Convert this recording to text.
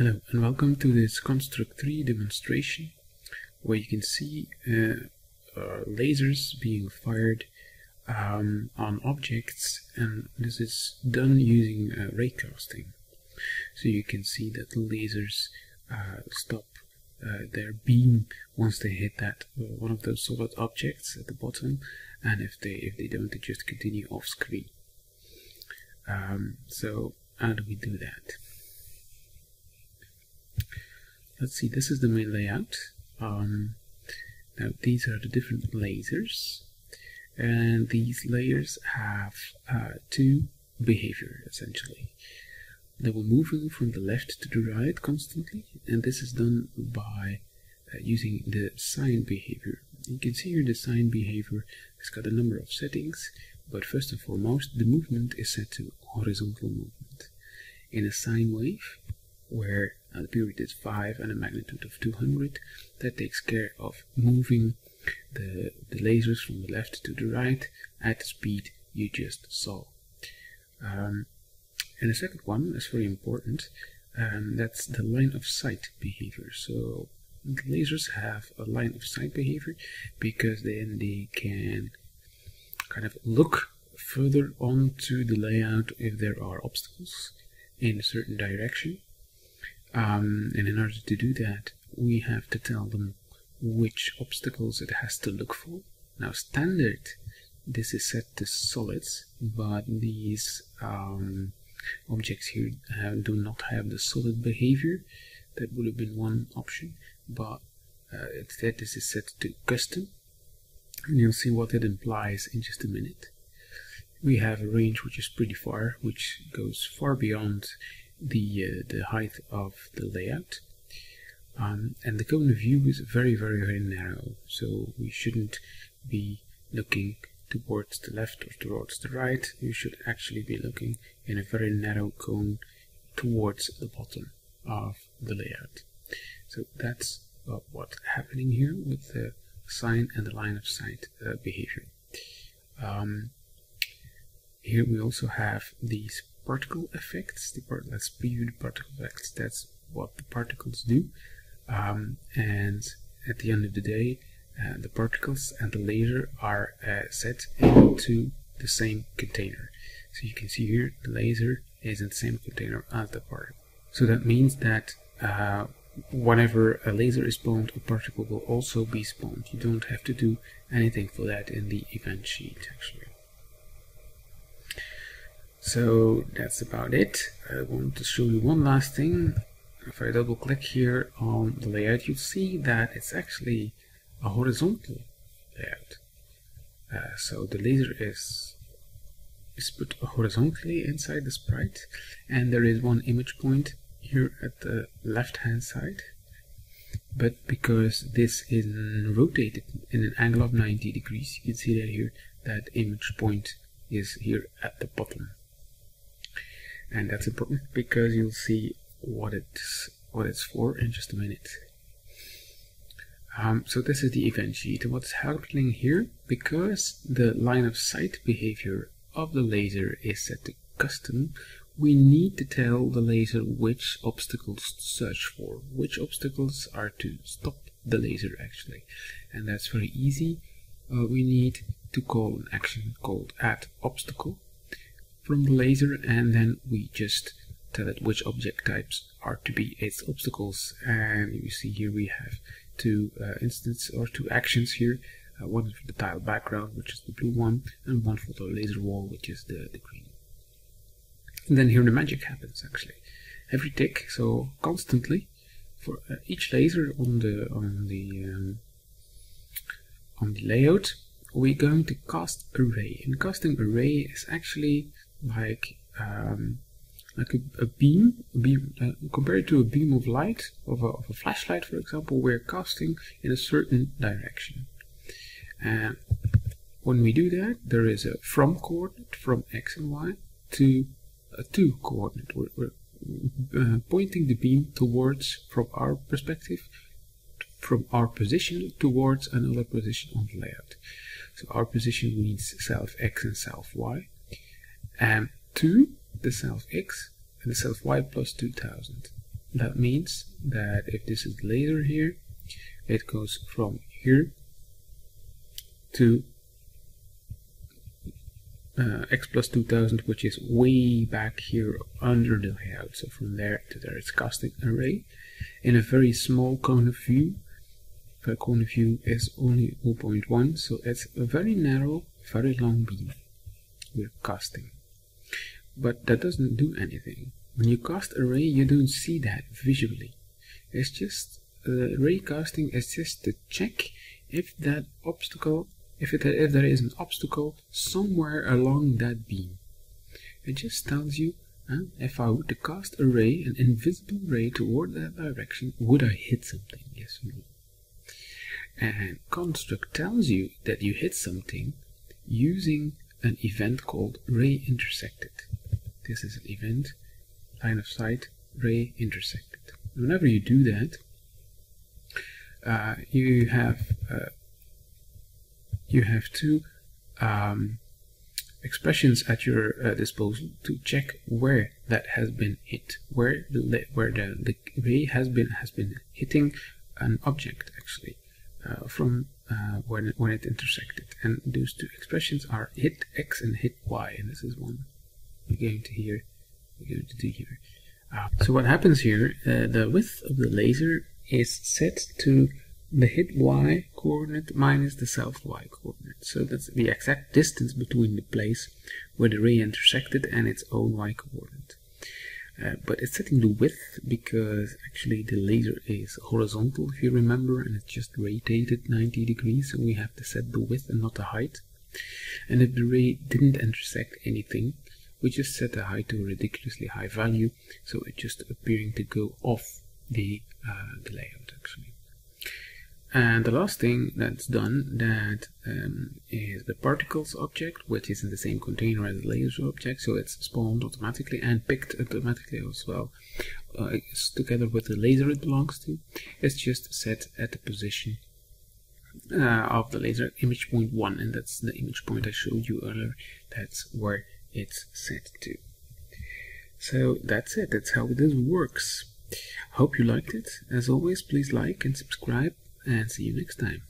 Hello and welcome to this Construct 3 demonstration where you can see uh, uh, lasers being fired um, on objects and this is done using uh, raycasting. So you can see that the lasers uh, stop uh, their beam once they hit that uh, one of those solid objects at the bottom and if they if they don't they just continue off screen. Um, so how do we do that? Let's see this is the main layout. Um, now these are the different lasers. And these layers have uh, two behavior essentially. They will moving from the left to the right constantly. And this is done by uh, using the sine behavior. You can see here the sine behavior has got a number of settings. But first and foremost the movement is set to horizontal movement. In a sine wave where uh, the period is 5 and a magnitude of 200 that takes care of moving the, the lasers from the left to the right at the speed you just saw. Um, and the second one is very important um, that's the line of sight behavior. So lasers have a line of sight behavior because then they can kind of look further onto the layout if there are obstacles in a certain direction um, and in order to do that, we have to tell them which obstacles it has to look for. Now, standard, this is set to solids, but these um, objects here have, do not have the solid behavior. That would have been one option, but uh, instead this is set to custom. And you'll see what it implies in just a minute. We have a range which is pretty far, which goes far beyond the uh, the height of the layout. Um, and the cone of view is very very very narrow so we shouldn't be looking towards the left or towards the right. You should actually be looking in a very narrow cone towards the bottom of the layout. So that's uh, what's happening here with the sine and the line of sight uh, behavior. Um, here we also have these particle effects. The part, let's preview the particle effects. That's what the particles do. Um, and at the end of the day, uh, the particles and the laser are uh, set into the same container. So you can see here the laser is in the same container as the particle. So that means that uh, whenever a laser is spawned, a particle will also be spawned. You don't have to do anything for that in the event sheet actually. So that's about it. I want to show you one last thing. If I double click here on the layout, you see that it's actually a horizontal layout. Uh, so the laser is is put horizontally inside the sprite and there is one image point here at the left hand side but because this is rotated in an angle of 90 degrees you can see that here that image point is here at the bottom and that's important because you'll see what it's what it's for in just a minute. Um, so this is the event sheet. And what's happening here because the line of sight behavior of the laser is set to custom we need to tell the laser which obstacles to search for which obstacles are to stop the laser actually. And that's very easy. Uh, we need to call an action called add obstacle from the laser and then we just tell it which object types are to be its obstacles. And you see here we have two uh, instances or two actions here. Uh, one for the tile background which is the blue one and one for the laser wall which is the, the green. And then here the magic happens actually. Every tick so constantly for uh, each laser on the on the um, on the layout we're going to cast a ray and casting a ray is actually like um, like a, a, beam, a beam uh, compared to a beam of light of a, of a, flashlight, for example, we're casting in a certain direction. And when we do that, there is a from coordinate from x and y to a to coordinate. We're, we're uh, pointing the beam towards, from our perspective, from our position towards another position on the layout. So our position means self x and self y and 2 the self x and the self y plus 2000 that means that if this is laser here it goes from here to uh, x plus 2000 which is way back here under the layout. So from there to there it's casting array. In a very small cone of view the cone of view is only 0.1 so it's a very narrow very long beam we're casting but that doesn't do anything when you cast a ray, you don't see that visually it's just uh, ray casting is just to check if that obstacle if, it, if there is an obstacle somewhere along that beam. It just tells you uh, if I were to cast a ray, an invisible ray toward that direction, would I hit something? Yes or no? And construct tells you that you hit something using an event called ray intersected. This is an event, line of sight, ray intersected. Whenever you do that, uh, you have uh, you have two um, expressions at your uh, disposal to check where that has been hit, where the where the, the ray has been has been hitting an object actually uh, from uh, when when it intersected. And those two expressions are hit x and hit y, and this is one we're going to here we're going to do here. Uh, so what happens here? Uh, the width of the laser is set to the hit y coordinate minus the self y coordinate. So that's the exact distance between the place where the ray intersected and its own y coordinate. Uh, but it's setting the width because actually the laser is horizontal if you remember and it's just rotated 90 degrees so we have to set the width and not the height. And if the ray didn't intersect anything we just set the height to a ridiculously high value so it's just appearing to go off the, uh, the layout actually. And the last thing that's done that um, is the particles object, which is in the same container as the laser object, so it's spawned automatically and picked automatically as well. Uh, together with the laser it belongs to, it's just set at the position uh, of the laser image point 1, and that's the image point I showed you earlier. That's where it's set to. So that's it, that's how this works. Hope you liked it. As always, please like and subscribe and see you next time.